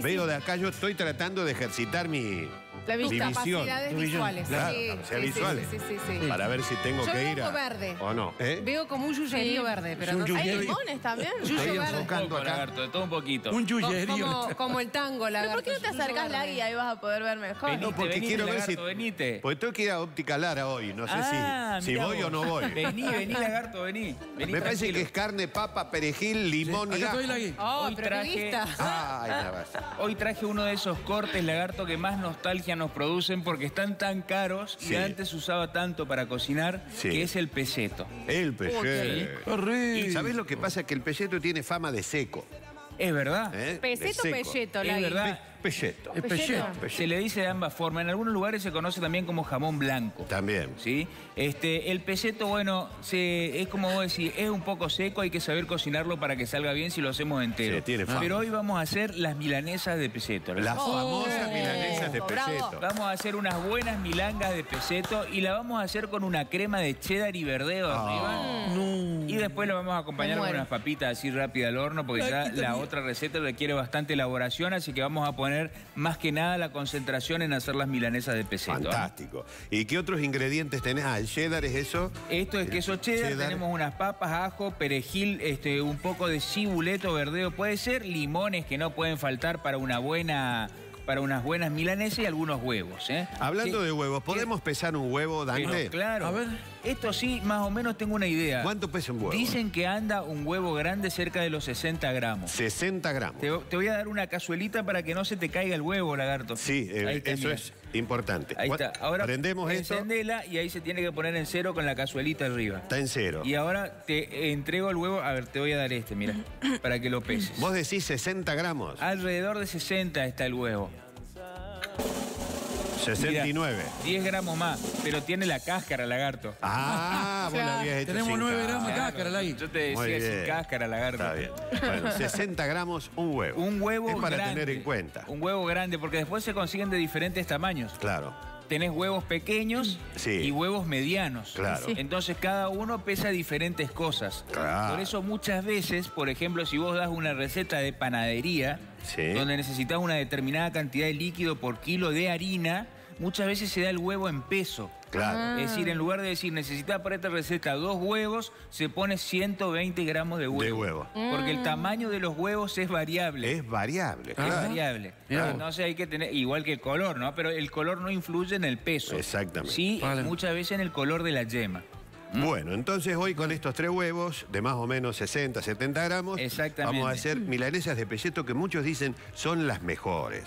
Veo de acá, yo estoy tratando de ejercitar mi, La vista, visión. capacidades Tu visión. visuales. Claro, sí, capacidades sí, sí, visuales. Sí, sí, sí, sí. Para ver si tengo Yo que veo ir a... algo verde. ¿O no? ¿eh? Veo como un yuyerío Sí. verde, pero no sé. ¿Hay limones también? Yuyo Estoy verde. enfocando Poco, acá. lagarto, de todo un poquito. Un Co- yuyerío. Como, como el tango, la ¿Pero por qué no te acercás, Lagui, y ahí vas a poder ver mejor? No, porque venite, quiero ver lagarto, si... venite. Porque tengo que ir a Óptica Lara hoy, no sé Ah, si, si mirá voy o no voy. Vení, vení, lagarto, vení. Vení Me parece tranquilo. que es carne, papa, perejil, limón y Acá estoy la guía. Oh, Hoy pero qué traje- vista. Ay, nada más. Hoy traje uno de esos cortes, lagarto, que más nostalgia nos producen porque están tan caros Sí. y antes se usaba tanto para cocinar, Sí. que es el peseto. El pelleto. Qué rico. ¿Y sabés lo que pasa? Que el pelleto tiene fama de seco. Es verdad. ¿eh? Peseto, pelleto, Es la verdad. Pe- pelleto. Es pelleto. Se le dice de ambas formas. En algunos lugares se conoce también como jamón blanco. También. ¿Sí? Este, el peseto, bueno, se, es como vos decís, es un poco seco, hay que saber cocinarlo para que salga bien si lo hacemos entero. Sí, tiene fama. Pero hoy vamos a hacer las milanesas de peseto. Las Oh, famosas milanesas de pelleto. Vamos a hacer unas buenas milangas de peseto y la vamos a hacer con una crema de cheddar y verdeo Ah. arriba. No. Y después lo vamos a acompañar con unas papitas así rápidas al horno porque ya la otra receta requiere bastante elaboración, así que vamos a poner más que nada la concentración en hacer las milanesas de peseto. ¿eh? Fantástico. ¿Y qué otros ingredientes tenés? Ah, el cheddar es eso. Esto es queso cheddar, Cheddar. tenemos unas papas, ajo, perejil, este, un poco de cibuleto verdeo puede ser, limones que no pueden faltar para una buena, para unas buenas milanesas y algunos huevos. ¿eh? Hablando de huevos, ¿podemos pesar un huevo, pero, Dante? claro. A ver. Esto sí, más o menos tengo una idea. ¿Cuánto pesa un huevo? Dicen que anda un huevo grande cerca de los 60 gramos. 60 gramos. Te, te voy a dar una cazuelita para que no se te caiga el huevo, lagarto. Sí, eh, está, eso mira. es importante. Ahí está. Ahora prendemos esto. encendela y ahí se tiene que poner en cero con la cazuelita arriba. Está en cero. Y ahora te entrego el huevo. A ver, te voy a dar este, mira, para que lo peses. Vos decís 60 gramos. Alrededor de 60 está el huevo. 69. Mira, 10 gramos más, pero tiene la cáscara, lagarto. Ah, vos lo habías hecho Tenemos sin nueve gramos de cáscara. Lagui. Yo te decía sin cáscara, lagarto. Está bien. Bueno, 60 gramos, un huevo. Un huevo Es para grande. tener en cuenta. Un huevo grande, porque después se consiguen de diferentes tamaños. Claro. Tenés huevos pequeños Sí. y huevos medianos. Claro. Sí. Entonces cada uno pesa diferentes cosas. Claro. Por eso muchas veces, por ejemplo, si vos das una receta de panadería, Sí. donde necesitas una determinada cantidad de líquido por kilo de harina, muchas veces se da el huevo en peso. Claro. Es decir, en lugar de decir necesitas para esta receta dos huevos, se pone 120 gramos de huevo. De huevo. Porque el tamaño de los huevos es variable. Es variable. Es claro. variable. Mirá vos. Entonces hay que tener, igual que el color, ¿no? Pero el color no influye en el peso. Exactamente. Sí, Vale. muchas veces en el color de la yema. Bueno, entonces hoy con estos tres huevos de más o menos 60, 70 gramos, Exactamente. vamos a hacer milanesas de pelleto que muchos dicen son las mejores.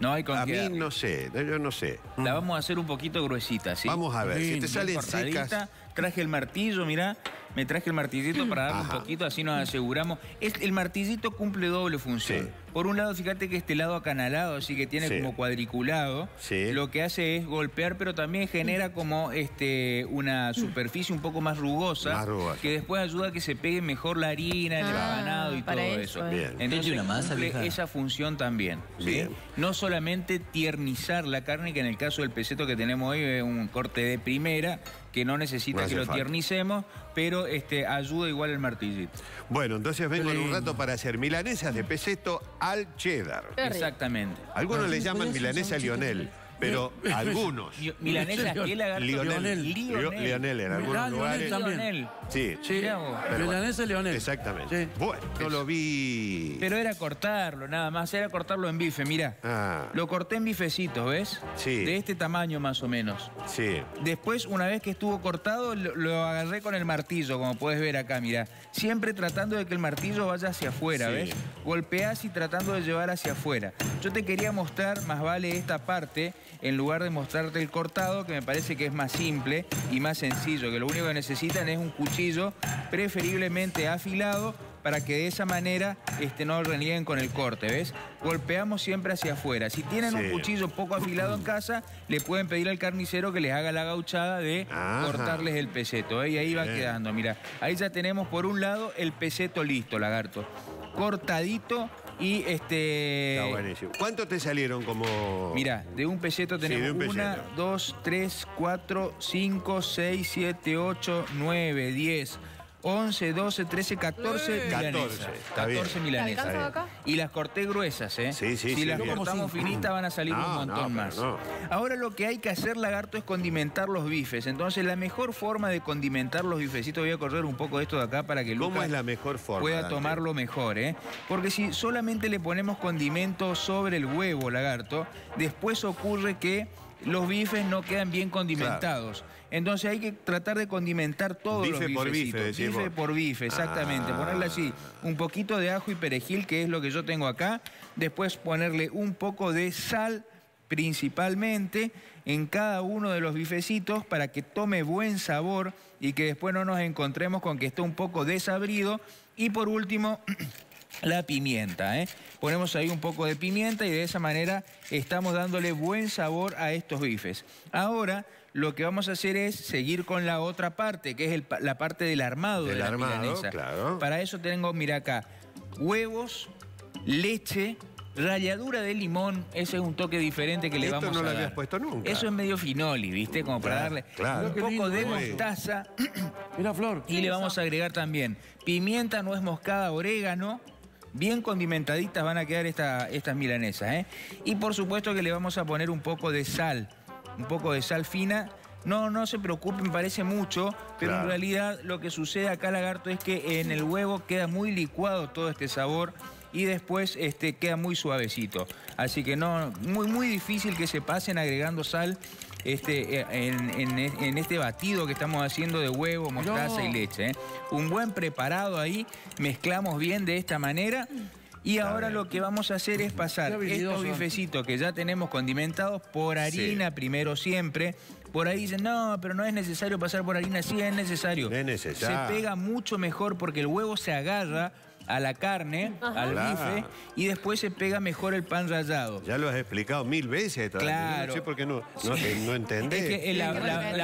No hay con A mí darle. no sé, yo no sé. La vamos a hacer un poquito gruesita, ¿sí? Vamos a ver, si Bien, te salen secas. Traje el martillo, mirá. Me traje el martillito para darle Ajá. un poquito, así nos aseguramos. Es- el martillito cumple doble función. Sí. Por un lado, fíjate que este lado acanalado, así que tiene Sí. como cuadriculado. Sí. Lo que hace es golpear, pero también genera como este una superficie un poco más rugosa. Más rugosa. Que después ayuda a que se pegue mejor la harina, el Ah, empanado y para todo eso, eso. eh. Bien. Entonces Eche una masa, cumple vieja. esa función también. ¿sí? Bien. No solamente tiernizar la carne, que en el caso del peseto que tenemos hoy es un corte de primera, que no necesita No que lo falta. tiernicemos, pero este, ayuda igual el martillito. Bueno, entonces vengo en un rato para hacer milanesas de peseto al cheddar. Exactamente. Algunos le llaman milanesa. Lionel, pero algunos. Milanesa, ¿qué lagarto? Lionel. Lionel. Lio- Lionel en algunos Ah, Lionel lugares. también. Lionel. Sí. Sí. Pero milanesa Leonel. Exactamente. Sí. Bueno, yo lo vi. Pero era cortarlo, nada más, era cortarlo en bife, mira. Ah. Lo corté en bifecitos, ¿ves? Sí. De este tamaño más o menos. Sí. Después, una vez que estuvo cortado, lo, lo agarré con el martillo, como puedes ver acá, mira. Siempre tratando de que el martillo vaya hacia afuera, Sí. ¿ves? Golpeás y tratando de llevar hacia afuera. Yo te quería mostrar, más vale esta parte, en lugar de mostrarte el cortado, que me parece que es más simple y más sencillo, que lo único que necesitan es un cuchillo preferiblemente afilado para que de esa manera este, no renieguen con el corte, ¿ves? Golpeamos siempre hacia afuera. Si tienen Sí. un cuchillo poco afilado en casa, le pueden pedir al carnicero que les haga la gauchada de Ajá. cortarles el peseto. ¿eh? Y ahí va Bien. quedando, mira. Ahí ya tenemos por un lado el peseto listo, lagarto. Cortadito y este... Está buenísimo. ¿Cuánto te salieron como.? Mira, de un peseto Sí, tenemos de un una, dos, tres, cuatro, cinco, seis, siete, ocho, nueve, diez, 11, 12, 13, 14 milanesas. 14, está bien. 14 milanesas. ¿Alcanza acá? Y las corté gruesas, ¿eh? Sí, sí, si sí, las bien. cortamos finitas van a salir No, un montón no, más. no. Ahora lo que hay que hacer, lagarto, es condimentar los bifes. Entonces la mejor forma de condimentar los bifecitos, voy a correr un poco de esto de acá para que ¿Cómo Lucas es la mejor forma, pueda Dante? tomarlo mejor, ¿eh? Porque si solamente le ponemos condimento sobre el huevo, lagarto, después ocurre que los bifes no quedan bien condimentados. Entonces hay que tratar de condimentar todos Bife los por bife, vos. por bife, exactamente. Ah. Ponerle así un poquito de ajo y perejil, que es lo que yo tengo acá. Después ponerle un poco de sal, principalmente, en cada uno de los bifecitos para que tome buen sabor y que después no nos encontremos con que esté un poco desabrido. Y por último... La pimienta, ¿eh? Ponemos ahí un poco de pimienta y de esa manera estamos dándole buen sabor a estos bifes. Ahora lo que vamos a hacer es seguir con la otra parte, que es el la parte del armado Del de la armado, milanesa. claro. Para eso tengo, mira acá, huevos, leche, ralladura de limón, ese es un toque diferente que le Esto vamos no a lo dar. habías puesto nunca. Eso es medio finoli, ¿viste? Como para darle claro. un poco de mostaza Mira, Flor. y le vamos a agregar también pimienta, nuez moscada, orégano. Bien condimentaditas van a quedar esta- estas milanesas. ¿eh? Y por supuesto que le vamos a poner un poco de sal. Un poco de sal fina. No, no se preocupen, parece mucho, pero Claro. en realidad lo que sucede acá, lagarto, es que en el huevo queda muy licuado todo este sabor y después este, queda muy suavecito. Así que no, muy, muy difícil que se pasen agregando sal este, eh, en, en- en este batido que estamos haciendo de huevo, mostaza y leche. ¿eh? Un buen preparado ahí, mezclamos bien de esta manera. Y ahora lo que vamos a hacer es pasar estos bifecitos que ya tenemos condimentados por harina primero siempre. Por ahí dicen, no, pero no es necesario pasar por harina. Sí, es necesario. Es necesario. Se pega mucho mejor porque el huevo se agarra a la carne, al Claro. bife, y después se pega mejor el pan rallado. Ya lo has explicado mil veces. Claro. No sé por qué no, no, no entendés. Es que la,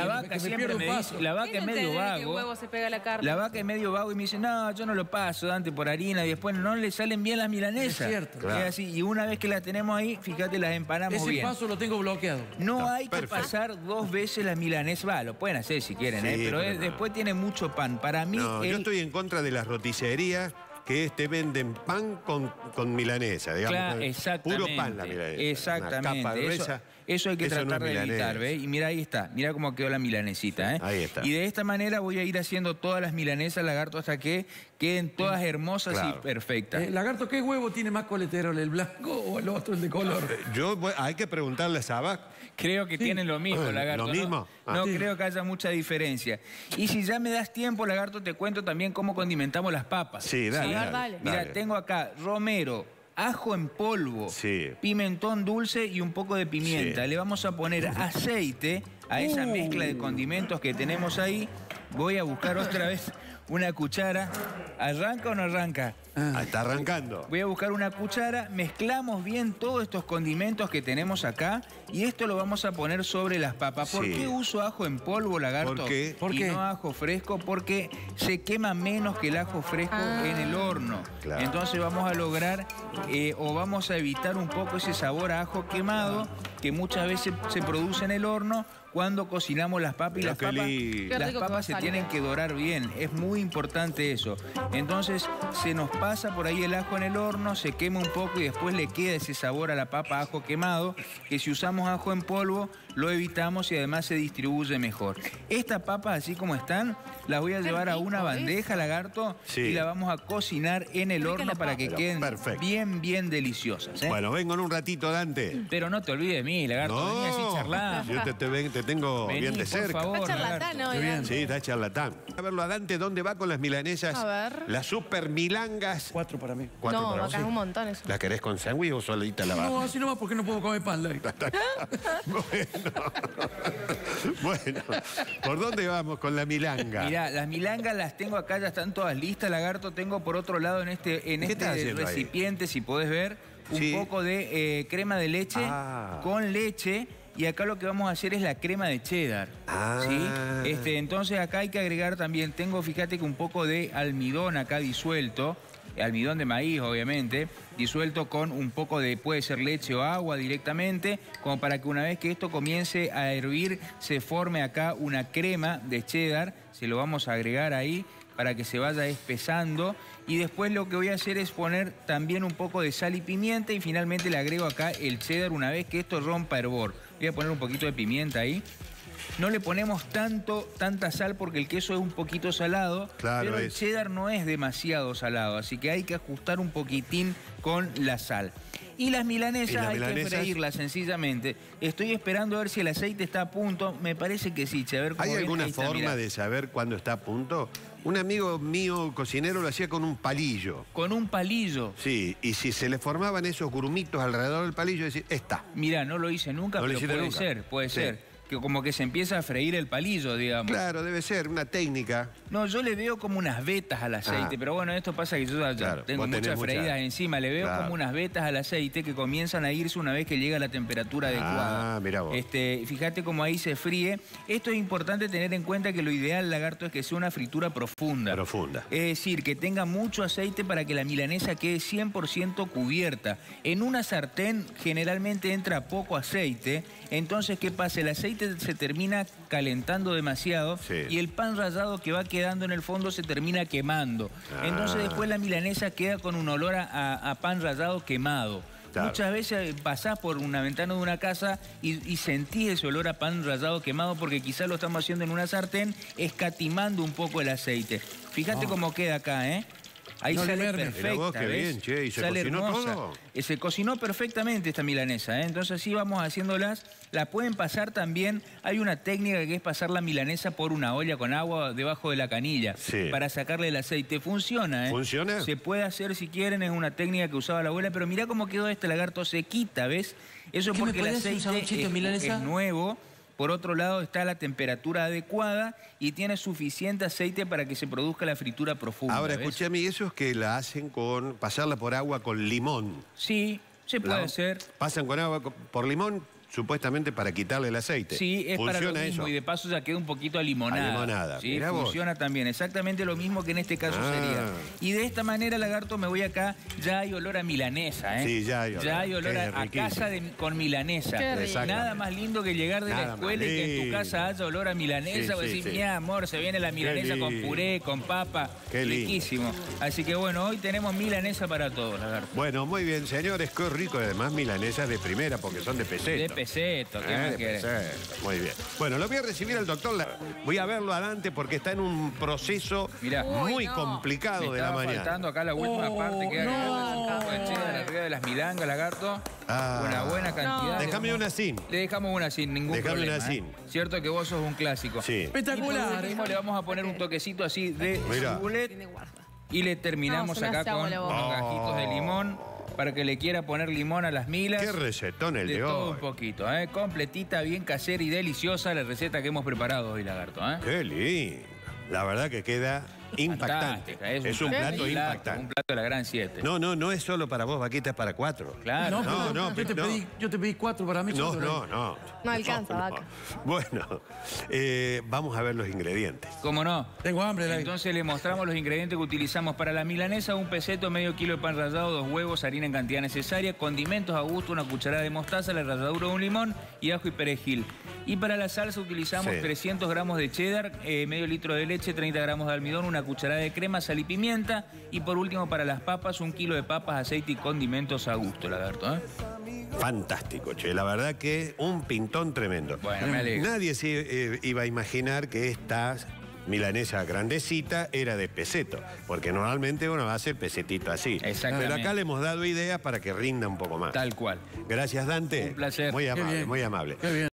vaca siempre me dice, la vaca es medio vago. huevo se pega la carne? La vaca es medio vago y me dice, no, yo no lo paso, Dante, por harina, y después no le salen bien las milanesas. Es cierto. Claro. Es así, y una vez que las tenemos ahí, fíjate, las empanamos Ese bien. paso lo tengo bloqueado. No Está hay que pasar dos veces las milanesas. Va, lo pueden hacer si quieren, Sí, ¿eh? pero, pero es- no. después tiene mucho pan. Para mí, No, yo estoy en contra de las roticerías que te venden pan con, con milanesa, digamos. Claro, exactamente. Puro pan la milanesa. Exactamente. Una capa Eso, gruesa. eso hay que Eso tratar de evitar. ¿ves? Y mira, ahí está. Mira cómo quedó la milanesita, ¿eh? Ahí está. Y de esta manera voy a ir haciendo todas las milanesas, lagarto, hasta que queden todas hermosas Claro. y perfectas. Eh, lagarto, ¿qué huevo tiene más colesterol, el blanco o el otro, el de color? Yo, hay que preguntarle a Sabac. Creo que tienen lo mismo, Lagarto. ¿lo mismo? No, Sí. creo que haya mucha diferencia. Y si ya me das tiempo, Lagarto, te cuento también cómo condimentamos las papas. Sí, dale. Sí, dale, dale. Mira, dale. tengo acá romero, ajo en polvo, Sí. pimentón dulce y un poco de pimienta. Sí. Le vamos a poner aceite a esa mezcla de condimentos que tenemos ahí. Voy a buscar otra vez una cuchara. ¿Arranca o no arranca? Ah, está arrancando. Voy a buscar una cuchara, mezclamos bien todos estos condimentos que tenemos acá y esto lo vamos a poner sobre las papas. ¿Por Sí. qué uso ajo en polvo, lagarto? ¿Por qué? ¿Por y qué? no ajo fresco, porque se quema menos que el ajo fresco en el horno. Claro. Entonces vamos a lograr eh, o vamos a evitar un poco ese sabor a ajo quemado que muchas veces se produce en el horno cuando cocinamos las papas y las papas, las papas se tienen que dorar bien. Es muy importante eso. Entonces se nos pasa por ahí el ajo en el horno, se quema un poco y después le queda ese sabor a la papa ajo quemado, que si usamos ajo en polvo lo evitamos y además se distribuye mejor. Estas papas así como están, las voy a llevar a una bandeja, lagarto, Sí. y las vamos a cocinar en el horno la para que queden Perfecto. bien, bien deliciosas. ¿eh? Bueno, vengo en un ratito, Dante. Pero no te olvides de mí, lagarto, vení así charlamos. yo te, te te tengo Vení, bien de por cerca. favor, Está charlatán hoy. Sí, está charlatán. A verlo a Dante, ¿dónde va con las milanesas? A ver. Las super milangas. Cuatro para mí. Cuatro No, para acá vos. es un montón eso. ¿La querés con sándwich o solita la vas? No, así nomás porque no puedo comer pan. Bueno. bueno, ¿por dónde vamos con la milanga? Mirá, las milangas las tengo acá, ya están todas listas, lagarto. Tengo por otro lado en este, en ¿Qué estás este ahí? recipiente, si podés ver, un Sí. poco de eh, crema de leche Ah. con leche. Y acá lo que vamos a hacer es la crema de cheddar. Ah. ¿sí? Este, entonces acá hay que agregar también, tengo, fíjate que un poco de almidón acá disuelto, almidón de maíz obviamente, disuelto con un poco de, puede ser leche o agua directamente, como para que una vez que esto comience a hervir, se forme acá una crema de cheddar, se lo vamos a agregar ahí, para que se vaya espesando. Y después lo que voy a hacer es poner también un poco de sal y pimienta y finalmente le agrego acá el cheddar una vez que esto rompa hervor. Voy a poner un poquito de pimienta ahí. No le ponemos tanto, tanta sal porque el queso es un poquito salado, Claro, pero el es. cheddar no es demasiado salado, así que hay que ajustar un poquitín con la sal. Y las milanesas ¿Y las hay que freírlas sencillamente. Estoy esperando a ver si el aceite está a punto. Me parece que sí, che, a ver cómo ¿Hay alguna forma mirá. de saber cuándo está a punto? Un amigo mío, cocinero, lo hacía con un palillo. Con un palillo. Sí, y si se le formaban esos grumitos alrededor del palillo, decir, está. Mira, no lo hice nunca, ¿No lo pero puede nunca? ser, puede Sí. ser. Que como que se empieza a freír el palillo, digamos. Claro, debe ser una técnica. No, yo le veo como unas vetas al aceite, Ah. pero bueno, esto pasa que yo ya Claro, tengo muchas mucha- freídas encima, le veo Claro. como unas vetas al aceite que comienzan a irse una vez que llega a la temperatura adecuada. Ah, mirá vos. Este, fíjate cómo ahí se fríe. Esto es importante tener en cuenta que lo ideal, lagarto, es que sea una fritura profunda. Profunda. Es decir, que tenga mucho aceite para que la milanesa quede 100% cubierta. En una sartén generalmente entra poco aceite, entonces ¿qué pasa? El aceite se termina calentando demasiado Sí. y el pan rallado que va quedando en el fondo se termina quemando. Entonces Ah. después la milanesa queda con un olor a, a- a pan rallado quemado. Claro. Muchas veces pasás por una ventana de una casa y, y sentís ese olor a pan rallado quemado porque quizás lo estamos haciendo en una sartén escatimando un poco el aceite. Fíjate cómo queda acá, ¿eh? Ahí No le sale merme. perfecta, vos, qué ¿ves? bien, che, ¿y se Sale cocinó hermosa. todo? Eh, Se cocinó perfectamente esta milanesa, ¿eh? entonces así vamos haciéndolas. La pueden pasar también, hay una técnica que es pasar la milanesa por una olla con agua debajo de la canilla Sí. para sacarle el aceite. Funciona, ¿eh? ¿Funciona? Se puede hacer si quieren, es una técnica que usaba la abuela, pero mirá cómo quedó este lagarto, se quita, ¿ves? Eso es ¿Qué me porque el aceite es nuevo. Por otro lado está la temperatura adecuada y tiene suficiente aceite para que se produzca la fritura profunda. Ahora, ¿ves? escuché a mí, esos que la hacen con pasarla por agua con limón. Sí, se puede hacer. Pasan con agua por limón, supuestamente para quitarle el aceite. Sí, es para lo ¿Funciona mismo eso? y de paso ya queda un poquito a limonada. A limonada, Sí, mirá vos. funciona también. Exactamente lo mismo que en este caso Ah. sería. Y de esta manera, lagarto, me voy acá, ya hay olor a milanesa, ¿eh? Sí, ya hay olor. Ya hay olor a, casa de- con milanesa. Nada más lindo que llegar de Nada la escuela y que en tu casa haya olor a milanesa. Sí, o sí, decir, sí. mi amor, se viene la milanesa con puré, con papa. Qué lindo. Riquísimo. Así que bueno, hoy tenemos milanesa para todos, lagarto. Bueno, muy bien, señores, qué rico. Y además milanesas de primera porque son de De peseto. ¿qué Eh, más querés? peseto. Muy bien. Bueno, lo voy a recibir al doctor. La- Voy a verlo adelante porque está en un proceso Mirá. muy Uy, no. complicado Me de la estaba mañana. faltando acá la última Oh, parte que no. arriba de las milangas, lagarto. Ah. Una buena cantidad. de- Déjame una sin. Le dejamos una sin ningún Déjame problema. una sin. ¿eh? Cierto que vos sos un clásico. Sí. Y por Espectacular. último le vamos a poner un toquecito así de Mirá. cibulet y le terminamos No, se me acá hace con boca. unos gajitos de limón para que le quiera poner limón a las milas. Qué recetón el de de, todo hoy. un poquito, ¿eh? completita, bien casera y deliciosa la receta que hemos preparado hoy, lagarto. ¿eh? Qué lindo. La verdad que queda impactante. Es un Qué plato Un impactante. plato de la gran 7. No, no, no es solo para vos, Vaquita, es para cuatro. Claro. No, No, yo, te no. pedí, yo te pedí cuatro para mí. No, no, no. No alcanza, vaca. Bueno, eh, vamos a ver los ingredientes. ¿Cómo no? Tengo hambre, Lai. Entonces le mostramos los ingredientes que utilizamos para la milanesa, un peseto, medio kilo de pan rallado, dos huevos, harina en cantidad necesaria, condimentos a gusto, una cucharada de mostaza, la ralladura de un limón y ajo y perejil. Y para la salsa utilizamos Sí. 300 gramos de cheddar, eh, medio litro de leche, 30 gramos de almidón, una cucharada de crema, sal y pimienta. Y por último para las papas, un kilo de papas, aceite y condimentos a gusto, lagarto. ¿eh? Fantástico, che. La verdad que un pintón tremendo. Bueno, me alegro. Nadie se eh, iba a imaginar que esta milanesa grandecita era de peseto, porque normalmente uno hace el pesetito así. Exactamente. Pero acá le hemos dado ideas para que rinda un poco más. Tal cual. Gracias, Dante. Un placer. Muy amable, muy amable. Qué bien.